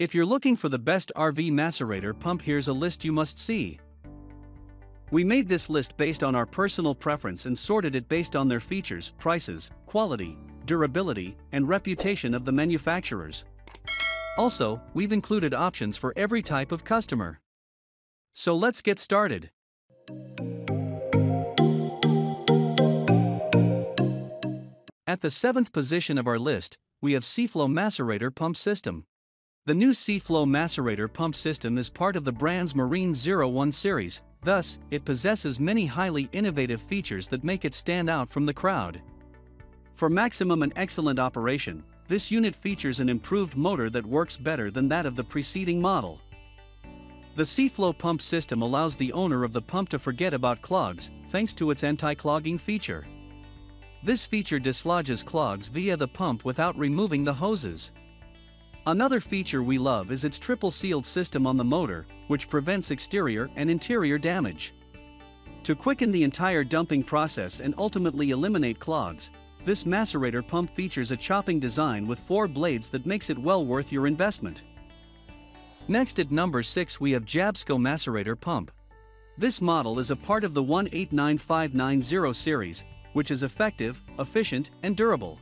If you're looking for the best RV macerator pump here's a list you must see. We made this list based on our personal preference and sorted it based on their features, prices, quality, durability, and reputation of the manufacturers. Also, we've included options for every type of customer. So let's get started. At the seventh position of our list, we have Seaflo Macerator Pump System. The new Seaflo Macerator Pump System is part of the brand's Marine 01 series, thus, it possesses many highly innovative features that make it stand out from the crowd. For maximum and excellent operation, this unit features an improved motor that works better than that of the preceding model. The Seaflo pump system allows the owner of the pump to forget about clogs, thanks to its anti-clogging feature. This feature dislodges clogs via the pump without removing the hoses. Another feature we love is its triple sealed system on the motor, which prevents exterior and interior damage. To quicken the entire dumping process and ultimately eliminate clogs, this macerator pump features a chopping design with four blades that makes it well worth your investment. Next at number 6 we have Jabsco Macerator Pump. This model is a part of the 189590 series, which is effective, efficient, and durable.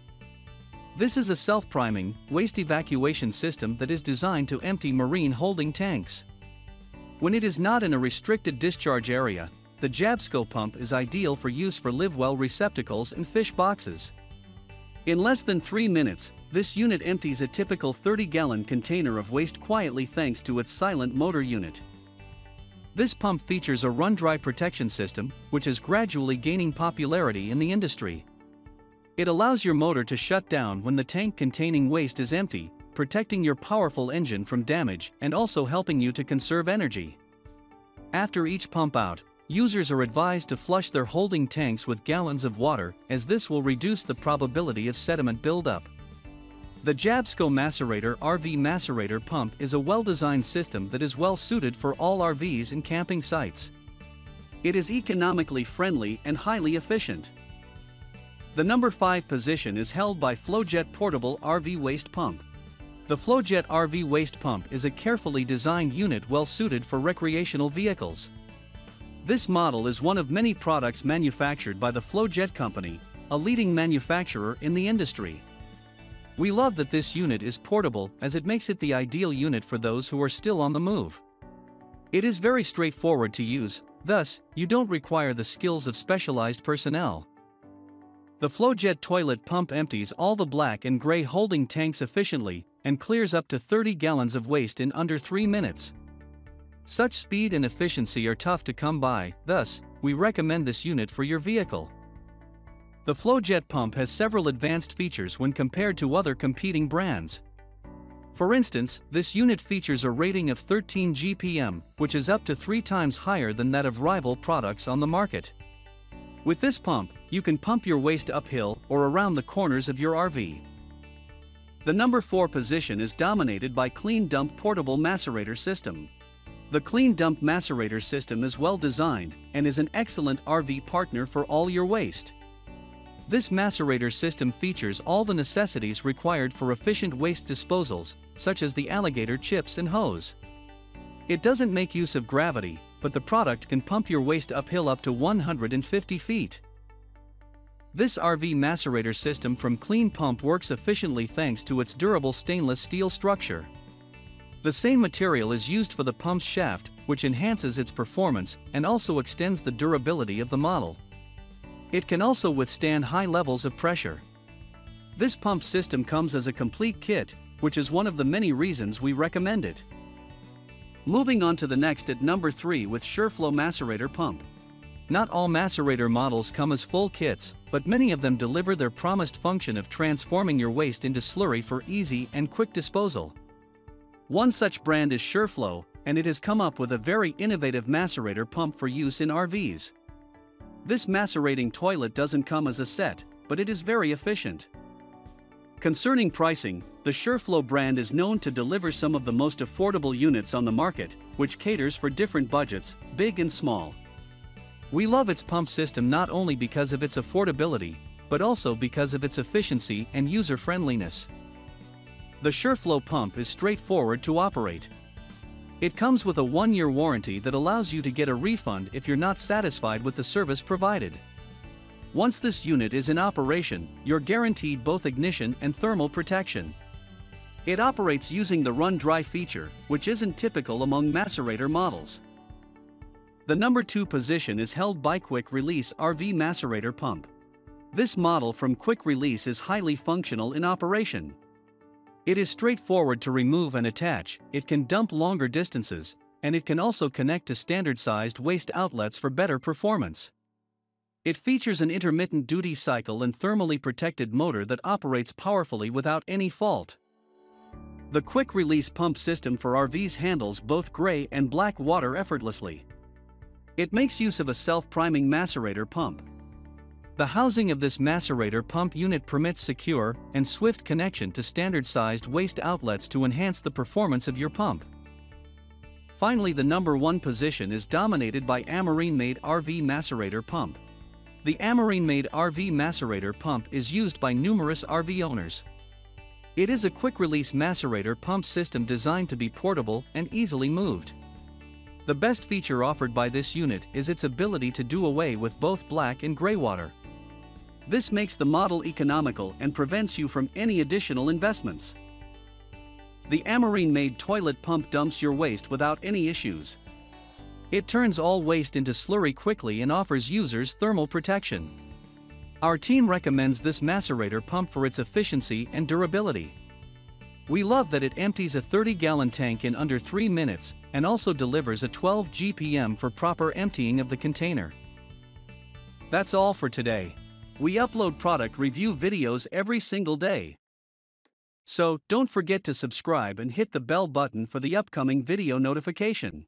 This is a self-priming, waste evacuation system that is designed to empty marine holding tanks. When it is not in a restricted discharge area, the Jabsco pump is ideal for use for live well receptacles and fish boxes. In less than 3 minutes, this unit empties a typical 30-gallon container of waste quietly thanks to its silent motor unit. This pump features a run-dry protection system, which is gradually gaining popularity in the industry. It allows your motor to shut down when the tank containing waste is empty, protecting your powerful engine from damage and also helping you to conserve energy. After each pump out, users are advised to flush their holding tanks with gallons of water as this will reduce the probability of sediment buildup. The Jabsco Macerator RV Macerator Pump is a well-designed system that is well suited for all RVs and camping sites. It is economically friendly and highly efficient. The number 5 position is held by Flojet Portable RV Waste Pump. The Flojet RV Waste Pump is a carefully designed unit well suited for recreational vehicles. This model is one of many products manufactured by the Flojet Company, a leading manufacturer in the industry. We love that this unit is portable as it makes it the ideal unit for those who are still on the move. It is very straightforward to use, thus, you don't require the skills of specialized personnel. The Flojet toilet pump empties all the black and gray holding tanks efficiently and clears up to 30 gallons of waste in under 3 minutes. Such speed and efficiency are tough to come by, thus, we recommend this unit for your vehicle. The Flojet pump has several advanced features when compared to other competing brands. For instance, this unit features a rating of 13 GPM, which is up to three times higher than that of rival products on the market. With this pump, you can pump your waste uphill or around the corners of your RV. The number 4 position is dominated by Clean Dump Portable Macerator System. The Clean Dump Macerator System is well designed and is an excellent RV partner for all your waste. This macerator system features all the necessities required for efficient waste disposals, such as the alligator chips and hose. It doesn't make use of gravity, but the product can pump your waste uphill up to 150 feet. This RV macerator system from Clean Dump works efficiently thanks to its durable stainless steel structure. The same material is used for the pump's shaft, which enhances its performance and also extends the durability of the model. It can also withstand high levels of pressure. This pump system comes as a complete kit, which is one of the many reasons we recommend it. Moving on to the next at number 3 with Shurflo Macerator Pump. Not all macerator models come as full kits, but many of them deliver their promised function of transforming your waste into slurry for easy and quick disposal. One such brand is Shurflo, and it has come up with a very innovative macerator pump for use in RVs. This macerating toilet doesn't come as a set, but it is very efficient. Concerning pricing, the Shurflo brand is known to deliver some of the most affordable units on the market, which caters for different budgets, big and small. We love its pump system not only because of its affordability, but also because of its efficiency and user-friendliness. The Shurflo pump is straightforward to operate. It comes with a one-year warranty that allows you to get a refund if you're not satisfied with the service provided. Once this unit is in operation, you're guaranteed both ignition and thermal protection. It operates using the run dry feature, which isn't typical among macerator models. The number 2 position is held by Quick Release RV Macerator Pump. This model from Quick Release is highly functional in operation. It is straightforward to remove and attach, it can dump longer distances, and it can also connect to standard-sized waste outlets for better performance. It features an intermittent duty cycle and thermally protected motor that operates powerfully without any fault. The quick release pump system for RVs handles both gray and black water effortlessly. It makes use of a self-priming macerator pump, the housing of this macerator pump unit permits secure and swift connection to standard-sized waste outlets to enhance the performance of your pump. Finally the number one position is dominated by Amarine-made RV macerator pump. The Amarine-made RV macerator pump is used by numerous RV owners. It is a quick-release macerator pump system designed to be portable and easily moved. The best feature offered by this unit is its ability to do away with both black and gray water. This makes the model economical and prevents you from any additional investments. The Amarine-made toilet pump dumps your waste without any issues. It turns all waste into slurry quickly and offers users thermal protection. Our team recommends this macerator pump for its efficiency and durability. We love that it empties a 30-gallon tank in under 3 minutes and also delivers a 12 GPM for proper emptying of the container. That's all for today. We upload product review videos every single day. So, don't forget to subscribe and hit the bell button for the upcoming video notification.